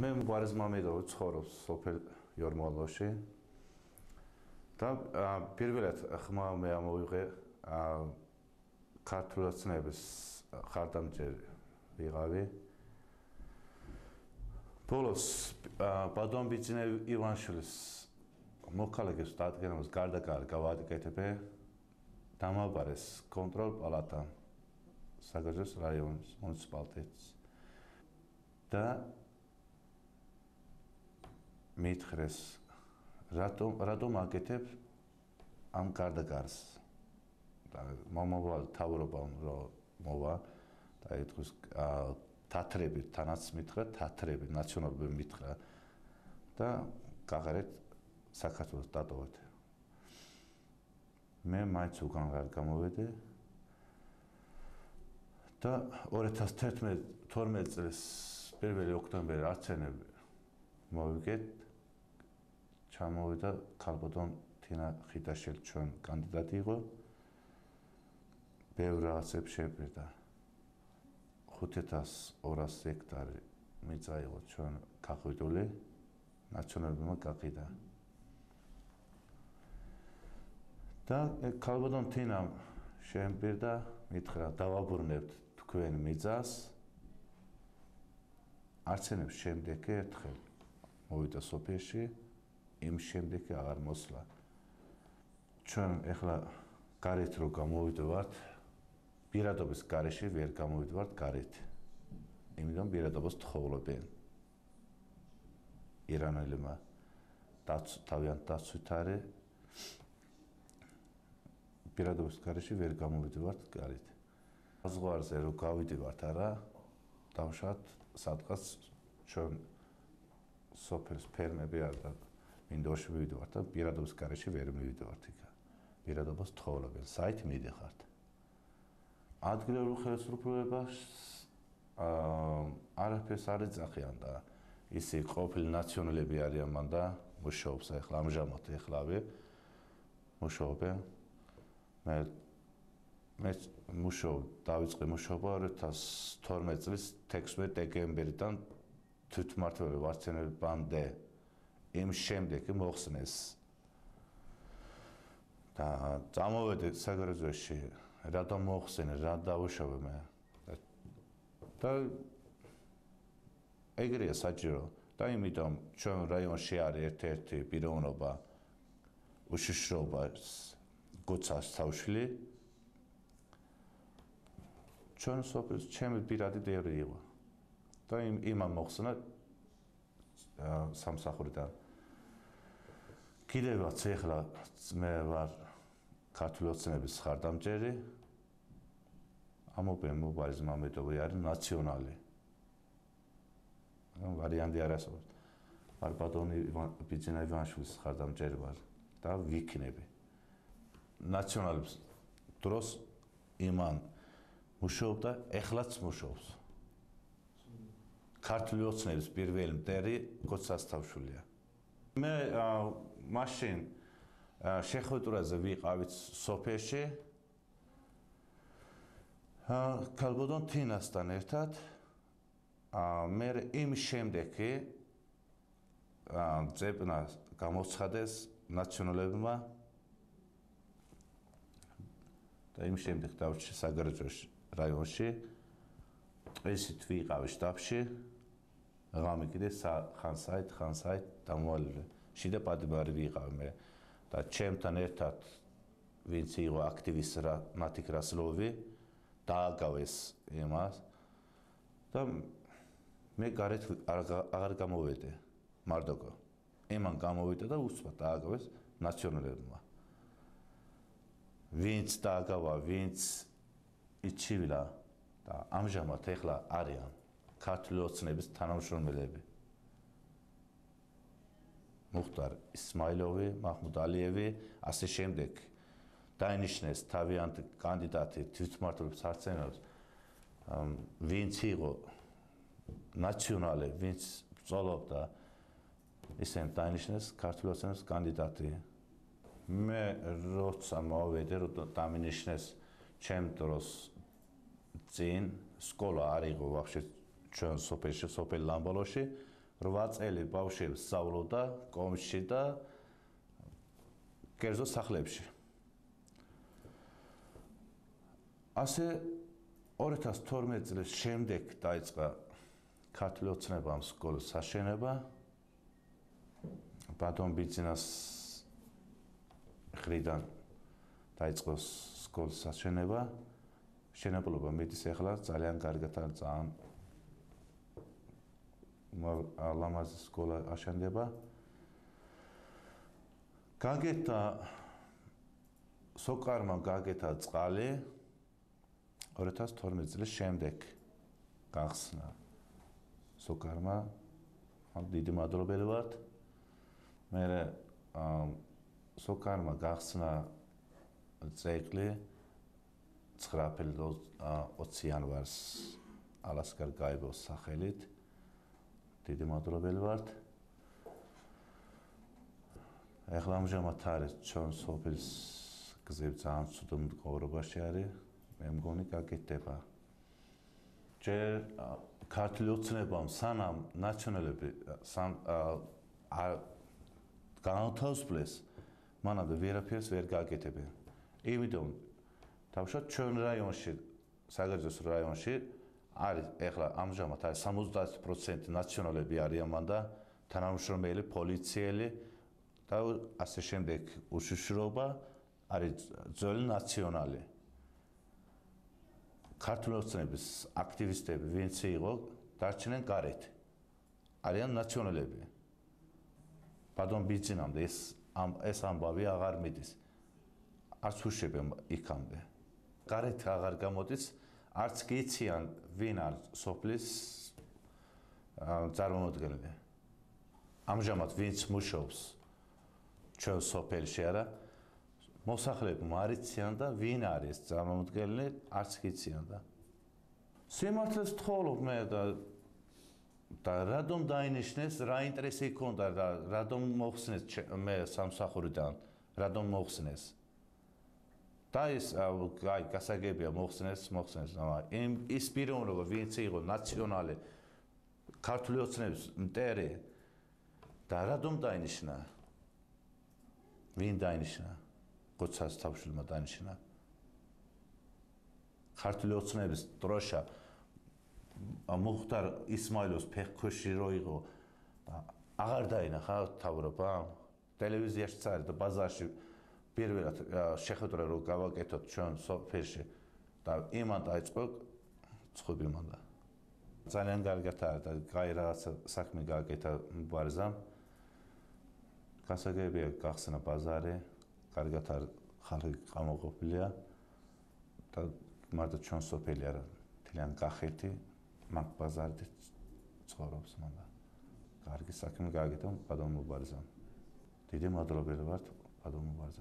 მე მგვარეს მამიდო ცხოვრობს სოფელ იორმოლოში და პირველად ხმა მე ამოვიღე ქართულაცნების ხარდამჭერი ვიღავი. ბოლოს ბადონ ბიძინე ივანშვილის მოქალაქეს დადგენას გარდაკარ გავაკეთებე. დამაბარეს კონტროლ პალატა საგაჟოს რაიონის მუნიციპალიტეტს. და მითხრეს რატომ რატომ აკეთებ ამ გარდაგარს? და მომავალ თავრობამ რო მოვა და ეთქოს თათრები თანაც მითხრა თათრები ნაციონალები მითხრა. და გაღარეთ საქართველოს დატოვეთ. მე მაინც უკან არ გამოვედე. და 2011-12 წელს 1 ოქტომბერი არცენები მოვიგეთ ჩამოვიდა ქალბატონ თინა ხიტაშელი ჩვენ კანდიდატი იყო. ბევრ რაღაცებს შეფერდა 5200 ჰექტარი მიწა იყო ჩვენ გაყვიდული ნაციონალურმა გაყიდა და ქალბატონ თინამ შეფერდა მითხრა დავაბრუნებთ თქვენ მიწას. არცენებს შემდეგ ერთხელ მოვიდა სოფიაში იმ შემდეგ აღარ მოსლა. ჩვენ ეხლა გარეთ რო გამოვიდვართ, პირადობის გარეშე ვერ გამოვიდვართ გარეთ. იმიტომ პირადობას თხოვლებენ. ირანელებმა თავიანთ დაცვით არის პირადობის გარეშე ვერ გამოვიდვართ გარეთ. ზღვარზე რო გავიდივართ არა, დავშათ სადღაც ჩვენ სოფელს ფერმები არ და მინდორში მივიდივართ და პირადობის გარეშე ვერ მივიდივართ იქ. პირადობას თხოვლებენ, საით მიდიხართ. ადგილობრივ ხელისუფლებას აა არაფერს არ ეძახიან და ისე ყოფილი ნაციონალები არიან მან და მუშაობს ახლა ამჟამად ახლავე მუშაობენ. მე მე მუშაობ, დავიწყე მუშაობა 2012 წლის 16 დეკემბერიდან თვითმართველი ვარცენელ ბანდე იმ შემდეგ მოხსნეს. და წამოვედი საგარეჯოში რატომ მოხსენე რა დავუშვე მე? და ეგრეა საჭირო. და იმიტომ ჩვენ რაიონში არის ერთ-ერთი პიროვნობა უშიშროებას გოცას თავშლი. ჩვენ სოფლის ჩემი პირადი დევრი იყო. და იმ იმან მოხსნა სამსახურიდან კიდევაც ეხლა მე ვარ ქართული ოცნების ხარდამჭერი. ამობენ მობაილის მამედოვი არის ნაციონალი. ან ვარიანტი არასოდეს ვარ ბატონი ბიძინა ივანშვილის ხარდამჭერი ვარ და ვიქნები. ნაციონალებს დროს იმან მუშაობდა ეხლაც მუშაობს. ქართული ოცნების პირველი მტერი გოცასთავშულია. მე მაშინ შეხვედრაზე ვიყავით სოფიაში. ა კალბოდონ თინასთან ერთად ა მე იმ შემდეგი ა ძებნა გამოცხადეს ნაციონალებმა და იმ შემდეგ დავრჩი საგარეჯოში რაიონში. ესეთ ვიყავი შტაბში. ღამე კიდე ხანსაით ხანსაით დამოვალე შიდა პატიბარი ვიყავ მე და ჩემთან ერთად ვინც იყო აქტივისტი მათი კრასლოვი დააგავეს იმას და მე გარეთ აღარ გამოვედე მარდოკო. იმან გამოვიდა და უცბად დააგავეს ნაციონალებმა ვინც დააგავა ვინც იჩივლა და ამჟამად ეხლა არიან ქართული ოცნების თანამშრომლები მუხტარ ისმაილოვი, მაჰმუდ ალიევი, ასე შემდეგ. დაინიშნეს თავიანთ კანდიდატი თვითმმართველობის არცენებს ვინც იყო ნაციონალი, ვინც ბრძოლობდა ისენ დაინიშნეს ქართული ოცნების კანდიდატი. მე როცა მოვედე რომ დაინიშნეს ჩემ დროს წინ სკოლა არ იყო ვაფშე ჩვენ სოფელში, სოფელ ლამბოლოში 8 წელი ბავშვი სწავლობდა კომში და კერძო სახლებში. ასე 2012 წლის შემდეგ დაიწყო ქართული ოცნება ამ სკოლის საშენება. ბატონ ბიძინას ხრიდან დაიწყო სკოლის საშენება. შენებლობა მიდის ახლა ძალიან კარგად არ ძალიან ლამაზი სკოლა აშენდება. გაგეთა სოკარმა გაგეთა წყალი 2012 წლის შემდეგ გახსნა. სოკარმა ამ დიდი მადლობელი ვართ. მე სოკარმა გახსნა წეკლი 9 აპრილის 20 იანვარს ალასკარ გაიბოს სახელით დიდი მადლობელი ვართ. ეხლა ამჟამად არის ჩვენ სოფლის გზებ ძალიან ცუდ მდგომარეობაში არის. მე მგონი გაკეთდება. ჯერ ქართული ოცნებამ სანამ ნაციონალები სან ა განთავსდეს მანამდე ვერაფერს ვერ გაკეთებენ. იმიტომ თავშოთ ჩვენ რაიონში საგარეჯოს რაიონში არის ეხლა ამჟამად არის 70% ნაციონალები არიან მან და თანამშრომელი პოლიციელი და ასე შემდეგ უშიშროება არის ძველი ნაციონალი. ქართული ოცნების აქტივისტები ვინც იყო დარჩნენ გარეთ. არიან ნაციონალები. ბატონ ბიძინამდე ეს ამ ეს ამბავი აღარ მიდის. არც უშვებენ იქამდე. გარეთ აღარ გამოდის არც გიციან ვინ არის სოფლის წარმომადგენელი ამჟამად ვინც მუშაობს ჩვენ სოფელში არა? მოსახლეები მარიციან და ვინ არის წარმომადგენელი არც გიციან და. სიმართლეს თხოვობ მე და და რადომ დაინიშნეს რა ინტერესი ჰქონდა და რადომ მოხსნეს მე სამსახურიდან რადომ მოხსნეს და ის აი გასაგებია მოხსნეს მოხსნეს. იმ ის პიროვნება ვინც იყო ნაციონალი ქართული ოცნების მტერი და რადომ დაინიშნა? ვინ დაინიშნა? გოცას თავშულმა დანიშნა ქართული ოცნების დროშა მუხტარ ისმაილოს ფეხქვეში რო იყო აღარ დაინახა თავრობა. ტელევიზიაში წარი და ბაზარში პირველად შეხვედრა რო გავაკეთოთ ჩვენ სოფელში და იმან დაიწყო ცხობი მანდა. ძალიან კარგად არის და კაი რაღაცა საქმე გააკეთა ბარზამ გასაგებია გახსნა ბაზარი კარგად არ ხალხი გამოყოფილია და მარტო ჩვენ სოფელი არა თლიან კახეთი მაგ ბაზარზე ცხოვრობს მანდა. კარგი საქმე გააკეთა ბადონ მუბარზამ. დიდი მადლობელი ვართ pa da bomo brez.